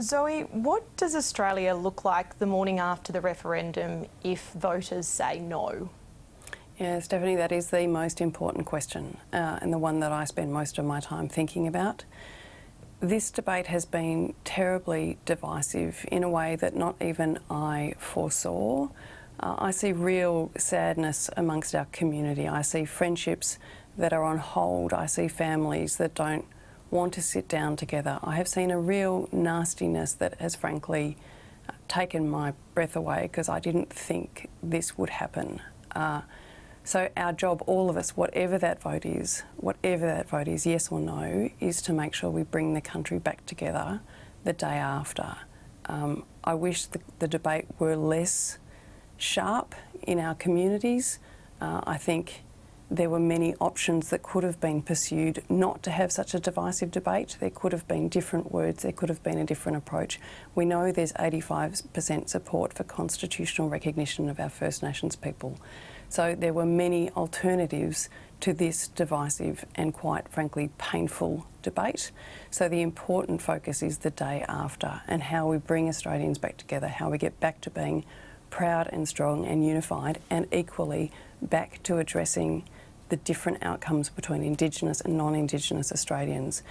Zoe, what does Australia look like the morning after the referendum if voters say no? Yeah, Stephanie, that is the most important question uh, and the one that I spend most of my time thinking about. This debate has been terribly divisive in a way that not even I foresaw. Uh, I see real sadness amongst our community. I see friendships that are on hold. I see families that don't want to sit down together. I have seen a real nastiness that has frankly uh, taken my breath away because I didn't think this would happen. Uh, so our job, all of us, whatever that vote is, whatever that vote is, yes or no, is to make sure we bring the country back together the day after. Um, I wish the, the, debate were less sharp in our communities. Uh, I think there were many options that could have been pursued not to have such a divisive debate. There could have been different words, there could have been a different approach. We know there's 85% support for constitutional recognition of our First Nations people. So there were many alternatives to this divisive and quite frankly painful debate. So the important focus is the day after and how we bring Australians back together, how we get back to being proud and strong and unified and equally back to addressing the different outcomes between Indigenous and non Indigenous Australians.